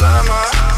When